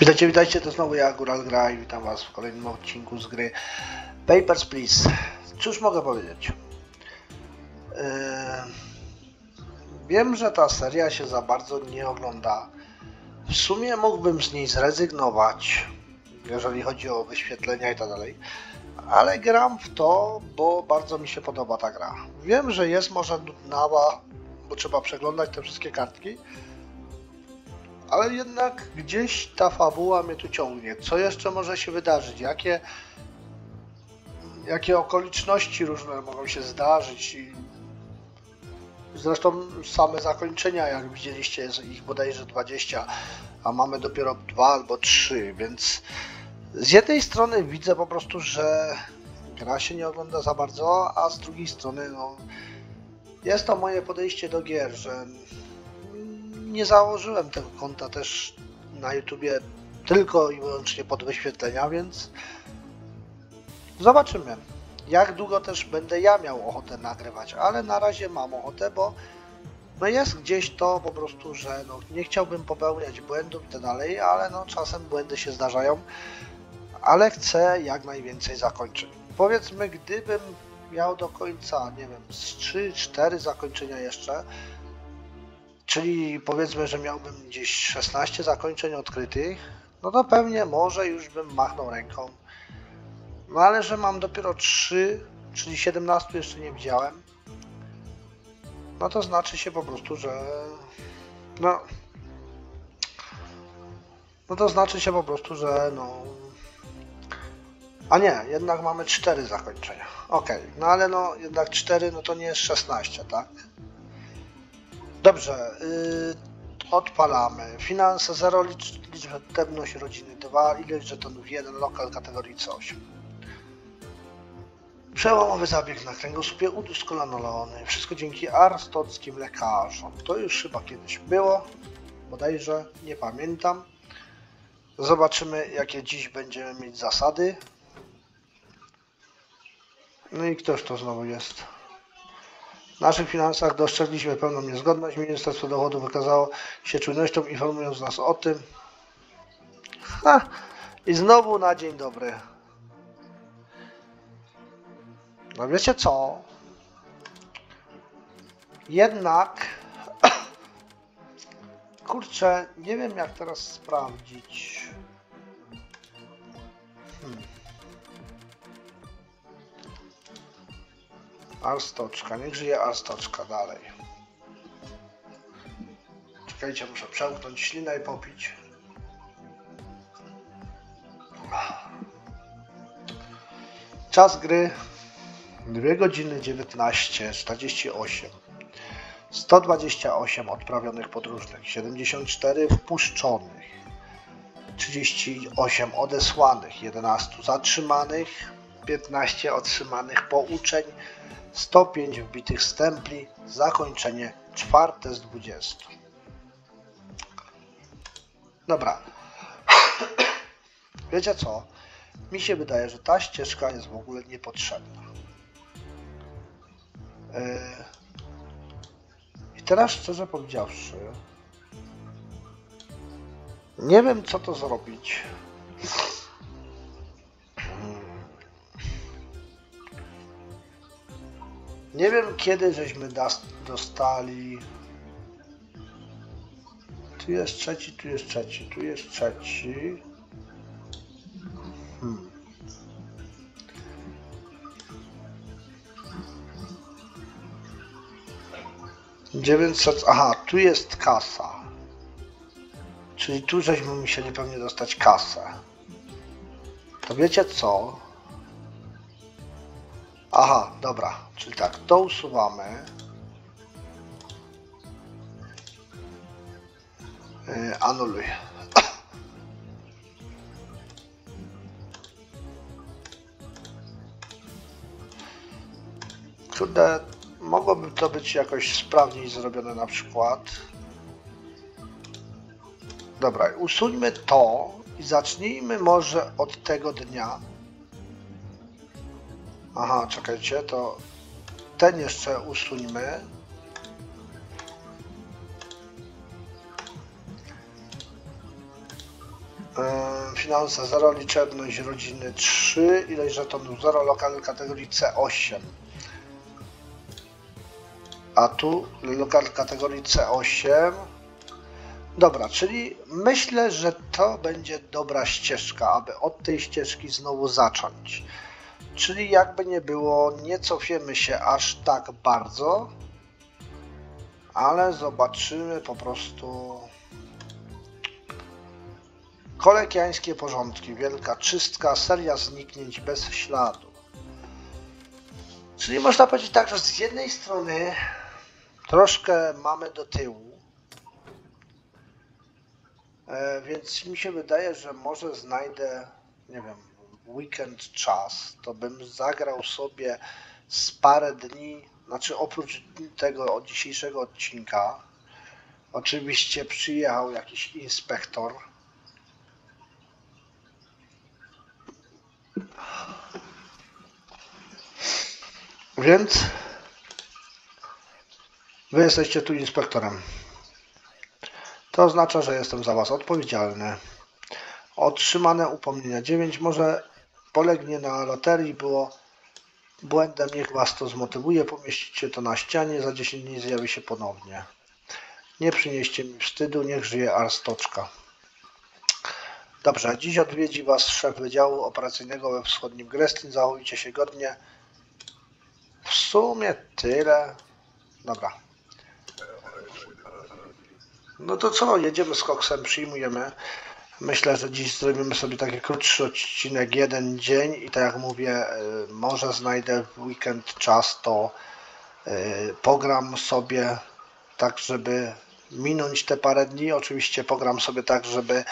Witajcie, witajcie, to znowu ja, Góral Gra i witam was w kolejnym odcinku z gry Papers, Please. Cóż mogę powiedzieć? Yy, wiem, że ta seria się za bardzo nie ogląda. W sumie mógłbym z niej zrezygnować, jeżeli chodzi o wyświetlenia i tak dalej, ale gram w to, bo bardzo mi się podoba ta gra. Wiem, że jest może nudnawa, bo trzeba przeglądać te wszystkie kartki, ale jednak gdzieś ta fabuła mnie tu ciągnie. Co jeszcze może się wydarzyć? Jakie, jakie okoliczności różne mogą się zdarzyć? I zresztą same zakończenia, jak widzieliście, jest ich bodajże 20, a mamy dopiero dwa albo trzy, więc z jednej strony widzę po prostu, że gra się nie ogląda za bardzo, a z drugiej strony no, jest to moje podejście do gier, że nie założyłem tego konta też na YouTubie tylko i wyłącznie pod wyświetlenia, więc zobaczymy. Jak długo też będę ja miał ochotę nagrywać, ale na razie mam ochotę, bo no jest gdzieś to po prostu, że no nie chciałbym popełniać błędów i tak dalej, ale no czasem błędy się zdarzają, ale chcę jak najwięcej zakończyć. Powiedzmy, gdybym miał do końca, nie wiem, z 3-4 zakończenia jeszcze, Czyli powiedzmy, że miałbym gdzieś 16 zakończeń odkrytych, no to pewnie może już bym machnął ręką. No ale że mam dopiero 3, czyli 17 jeszcze nie widziałem, no to znaczy się po prostu, że no no to znaczy się po prostu, że no a nie, jednak mamy 4 zakończenia. Ok, no ale no jednak 4 no to nie jest 16, tak? Dobrze, yy, odpalamy. Finanse 0, licz, liczebność rodziny 2, ilość żetonów 1, lokal kategorii C8. Przełomowy zabieg na kręgosłupie udoskonalony. Wszystko dzięki arstockim lekarzom. To już chyba kiedyś było, bodajże, nie pamiętam. Zobaczymy, jakie dziś będziemy mieć zasady. No i ktoż to znowu jest? Naszych finansach dostrzegliśmy pewną niezgodność. Ministerstwo Dochodu wykazało się czujnością, informując nas o tym. Ha! I znowu na dzień dobry. No wiecie co? Jednak kurczę, nie wiem jak teraz sprawdzić. Arstoczka, niech żyje Arstoczka dalej. Czekajcie, muszę przełknąć ślinę i popić. Czas gry 2 godziny 19, 48. 128 odprawionych podróżnych, 74 wpuszczonych, 38 odesłanych, 11 zatrzymanych, 15 otrzymanych pouczeń, 105 wbitych stempli, zakończenie czwarte z 20. Dobra. Wiecie co? Mi się wydaje, że ta ścieżka jest w ogóle niepotrzebna. Yy. I teraz szczerze powiedziawszy, nie wiem co to zrobić. Nie wiem kiedy żeśmy dostali. Tu jest trzeci, tu jest trzeci, tu jest trzeci. Hmm. Dziewięćset. Aha, tu jest kasa. Czyli tu żeśmy musieli pewnie dostać kasę. To wiecie co? Aha, dobra, czyli tak, to usuwamy. Yy, anuluj. Kurde, mogłoby to być jakoś sprawniej zrobione na przykład. Dobra, usuńmy to i zacznijmy może od tego dnia. Aha, czekajcie, to ten jeszcze usuńmy. Yy, Finanse 0, liczebność rodziny 3, ilość żetonów 0, lokal kategorii C8. A tu lokal kategorii C8. Dobra, czyli myślę, że to będzie dobra ścieżka, aby od tej ścieżki znowu zacząć. Czyli jakby nie było, nie cofiemy się aż tak bardzo, ale zobaczymy po prostu Kolejkiańskie porządki, wielka czystka, seria zniknięć bez śladu. Czyli można powiedzieć tak, że z jednej strony troszkę mamy do tyłu, e, więc mi się wydaje, że może znajdę, nie wiem, weekend czas, to bym zagrał sobie z parę dni, znaczy oprócz tego dzisiejszego odcinka, oczywiście przyjechał jakiś inspektor, Więc wy jesteście tu inspektorem. To oznacza, że jestem za was odpowiedzialny. Otrzymane upomnienia 9 może polegnie na loterii, było błędem, niech was to zmotywuje, pomieścicie to na ścianie, za 10 dni zjawi się ponownie. Nie przynieście mi wstydu, niech żyje Arstoczka. Dobrze, dziś odwiedzi was szef Wydziału Operacyjnego we wschodnim Grestin, zachowujcie się godnie. W sumie tyle. Dobra. No to co, jedziemy z koksem, przyjmujemy. Myślę, że dziś zrobimy sobie taki krótszy odcinek, jeden dzień i tak jak mówię, y, może znajdę w weekend czas, to y, pogram sobie tak, żeby minąć te parę dni. Oczywiście pogram sobie tak, żeby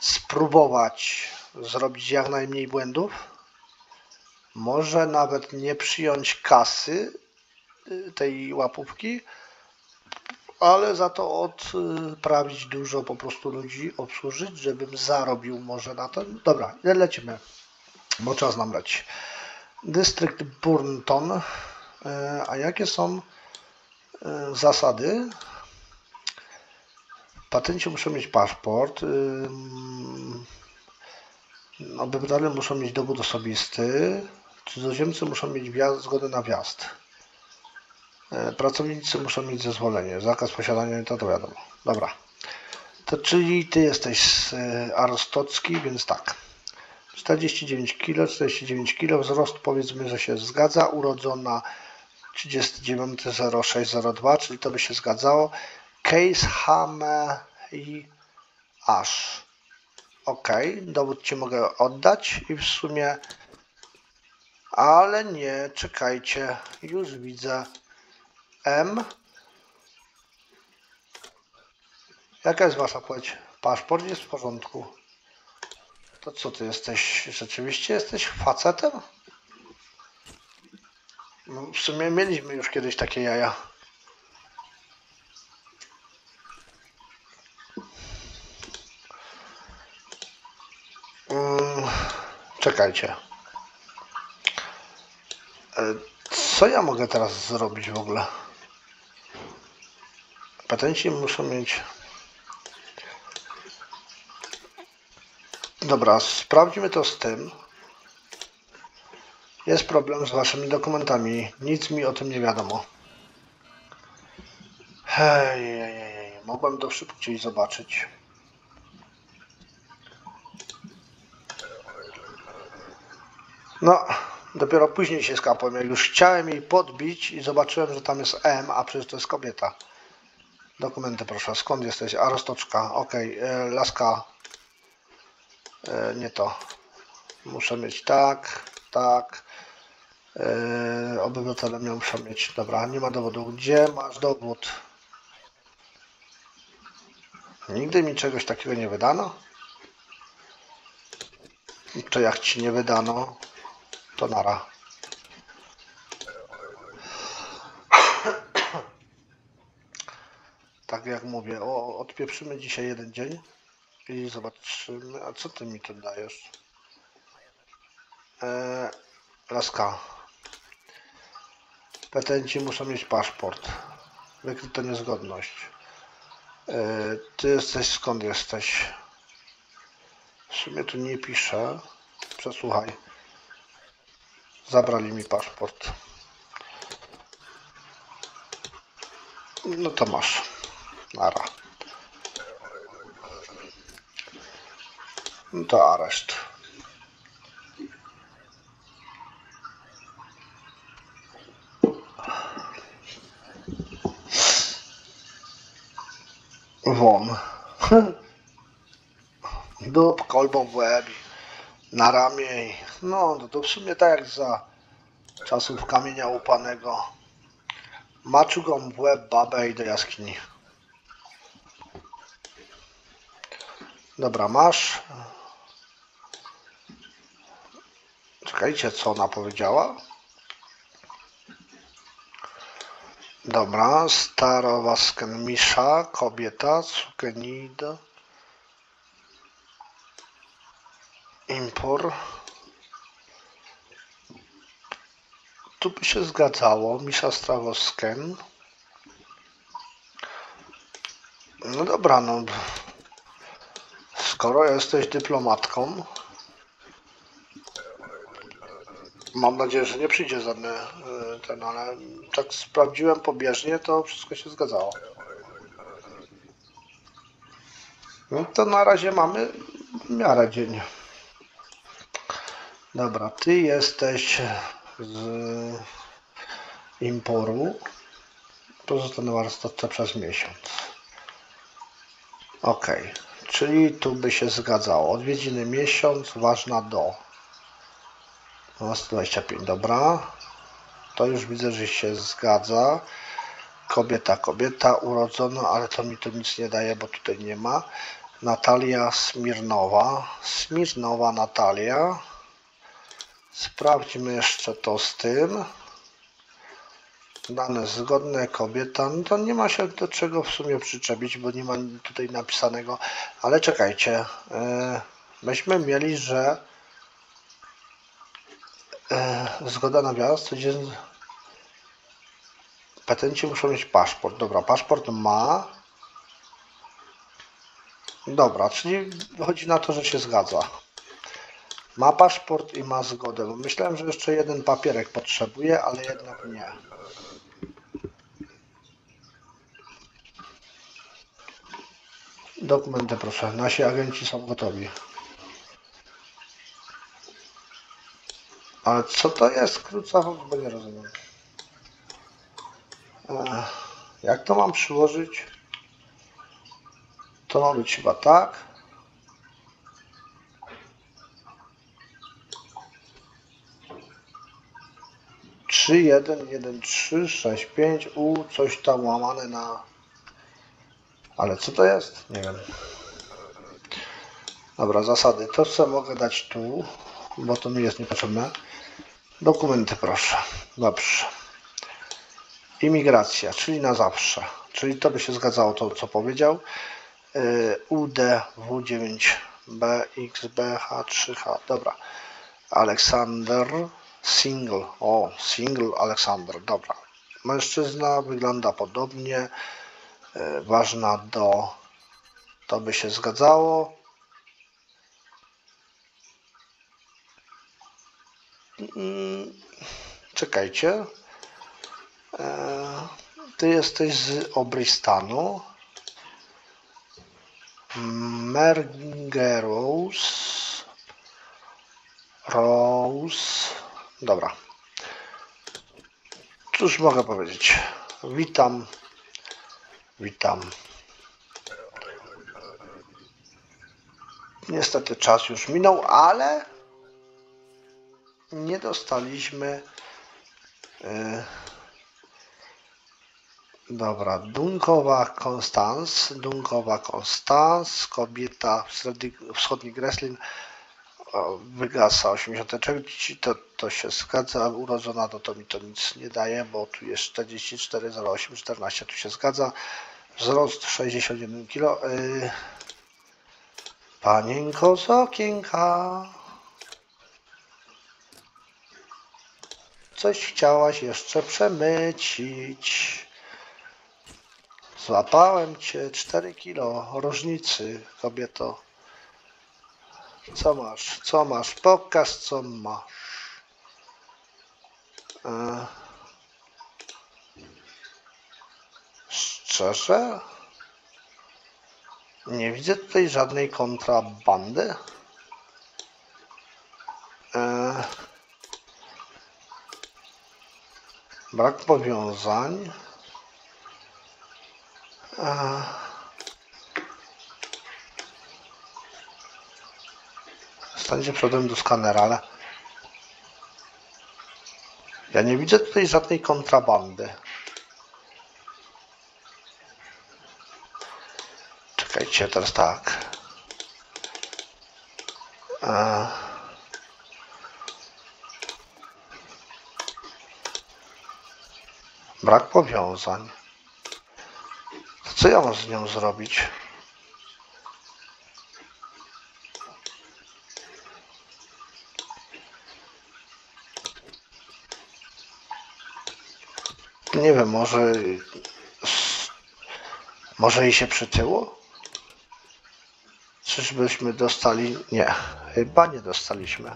spróbować zrobić jak najmniej błędów może nawet nie przyjąć kasy y, tej łapówki, ale za to odprawić dużo po prostu ludzi, obsłużyć, żebym zarobił może na to. Dobra, lecimy, bo czas nam leci. Dystrykt Burnton. Y, a jakie są y, zasady? Patenci muszą mieć paszport. Obywatele muszą mieć dowód osobisty. Cudzoziemcy muszą mieć wjazd, zgodę na wjazd. E, pracownicy muszą mieć zezwolenie. Zakaz posiadania, to to wiadomo. Dobra. To czyli ty jesteś e, Arostocki, więc tak. 49 kg, 49 kg, wzrost powiedzmy, że się zgadza. Urodzona 39.06.02, czyli to by się zgadzało. Case Hame i Ash. OK, dowód Ci mogę oddać i w sumie ale nie, czekajcie, już widzę. M. Jaka jest wasza płeć? Paszport jest w porządku. To co ty jesteś? Rzeczywiście jesteś facetem? No, w sumie mieliśmy już kiedyś takie jaja. Mm, czekajcie. E, co ja mogę teraz zrobić w ogóle? Patenci muszą mieć... Dobra, sprawdźmy to z tym. Jest problem z waszymi dokumentami. Nic mi o tym nie wiadomo. Hej, hej, hej. mogłem to szybciej zobaczyć. No, Dopiero później się skapłem, jak już chciałem jej podbić i zobaczyłem, że tam jest M, a przecież to jest kobieta. Dokumenty proszę. Skąd jesteś? A Rostoczka. Ok. E, laska. E, nie to. Muszę mieć tak, tak. E, obywatele mnie muszą mieć. Dobra, nie ma dowodu. Gdzie masz dowód? Nigdy mi czegoś takiego nie wydano? To jak ci nie wydano, to nara. Tak jak mówię, o, odpieprzymy dzisiaj jeden dzień i zobaczymy, a co ty mi tu dajesz? Eee, laska. Petenci muszą mieć paszport. Wykryto niezgodność. Eee, ty jesteś, skąd jesteś? sumie tu nie pisze. Przesłuchaj. Zabrali mi paszport. No to masz. Nara. No to areszt. Won. Dup kolbą w łeb, na ramię. No, no to w sumie tak jak za czasów kamienia upanego. Maczugą w łeb babę i do jaskini. Dobra, masz. Czekajcie, co ona powiedziała? Dobra, Starowasken Misza, kobieta, Sukenid, Impor. Tu by się zgadzało, Misza Strawosken. No dobra, no. Skoro jesteś dyplomatką, mam nadzieję, że nie przyjdzie żadny ten, ale tak sprawdziłem pobieżnie, to wszystko się zgadzało. No to na razie mamy w miarę dzień. Dobra, ty jesteś z Imporu. Pozostanę warsztatce przez miesiąc. Ok, czyli tu by się zgadzało. Odwiedziny miesiąc, ważna do. No, 125, dobra. To już widzę, że się zgadza. Kobieta, kobieta, urodzona, ale to mi to nic nie daje, bo tutaj nie ma. Natalia Smirnowa. Smirnowa Natalia. Sprawdźmy jeszcze to z tym. Dane zgodne, kobieta. No to nie ma się do czego w sumie przyczepić, bo nie ma tutaj napisanego. Ale czekajcie. Yy, myśmy mieli, że E, zgoda na wjazd, codziennie petenci muszą mieć paszport. Dobra, paszport ma. Dobra, czyli wychodzi na to, że się zgadza. Ma paszport i ma zgodę. Bo myślałem, że jeszcze jeden papierek potrzebuje, ale jednak nie. Dokumenty proszę. Nasi agenci są gotowi. Ale co to jest krótko, bo nie rozumiem. Jak to mam przyłożyć? To ma być chyba tak. Trzy, jeden, jeden, trzy, sześć, pięć, u, coś tam łamane na... Ale co to jest? Nie wiem. Dobra, zasady. To co mogę dać tu, bo to mi jest niepotrzebne. Dokumenty proszę. Dobrze. Imigracja, czyli na zawsze. Czyli to by się zgadzało to, co powiedział. Yy, UD W9BXBH3H. Dobra. Aleksander Single. O, Single Aleksander. Dobra. Mężczyzna wygląda podobnie. Yy, ważna do. To by się zgadzało. Mm, Czekajcie. E, Ty jesteś z Obristanu. Mergerous. Rose. Dobra. Cóż mogę powiedzieć? Witam. Witam. Niestety czas już minął, ale nie dostaliśmy. e, Dobra, Dunkowa Konstans, Dunkowa Konstans, kobieta wschodni- wschodni Greslin, wygasa 83, to, to się zgadza, urodzona to, to mi to nic nie daje, bo tu jest 44, 08, 14, tu się zgadza, wzrost 61 kg, y, panienko z okienka, coś chciałaś jeszcze przemycić. Złapałem cię 4 kilo różnicy, kobieto. Co masz? Co masz? Pokaż co masz. E... Szczerze? Nie widzę tutaj żadnej kontrabandy. E... Brak powiązań. E... Stańcie przodem do skanera, ale ja nie widzę tutaj żadnej kontrabandy. Czekajcie, teraz tak. E... Brak powiązań. Co ja mam z nią zrobić? Nie wiem, może... Może jej się przytyło? Czyżbyśmy dostali... Nie, chyba nie dostaliśmy.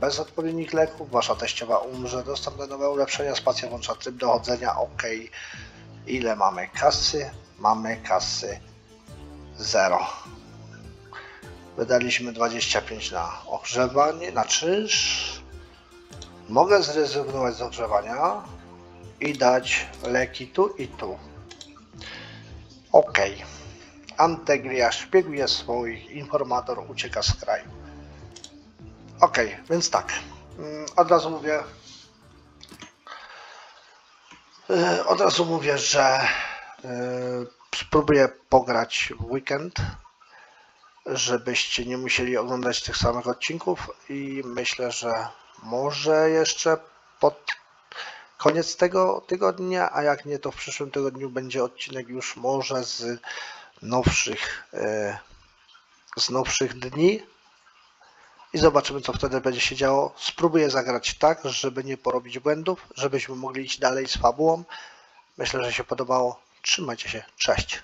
Bez odpowiednich leków wasza teściowa umrze. Dostęp do nowe ulepszenia, spacja włącza tryb dochodzenia, ok. Ile mamy kasy? Mamy kasy 0. Wydaliśmy 25 na ogrzewanie, na czyż. Mogę zrezygnować z ogrzewania i dać leki tu i tu. Ok. Antegria szpieguje swoich, informator ucieka z kraju. Ok, więc tak. Mm, Od razu mówię. Yy, Od razu mówię, że yy, spróbuję pograć w weekend, żebyście nie musieli oglądać tych samych odcinków i myślę, że może jeszcze pod koniec tego tygodnia, a jak nie, to w przyszłym tygodniu będzie odcinek już może z nowszych, yy, z nowszych dni i zobaczymy, co wtedy będzie się działo. Spróbuję zagrać tak, żeby nie porobić błędów, żebyśmy mogli iść dalej z fabułą. Myślę, że się podobało. Trzymajcie się. Cześć.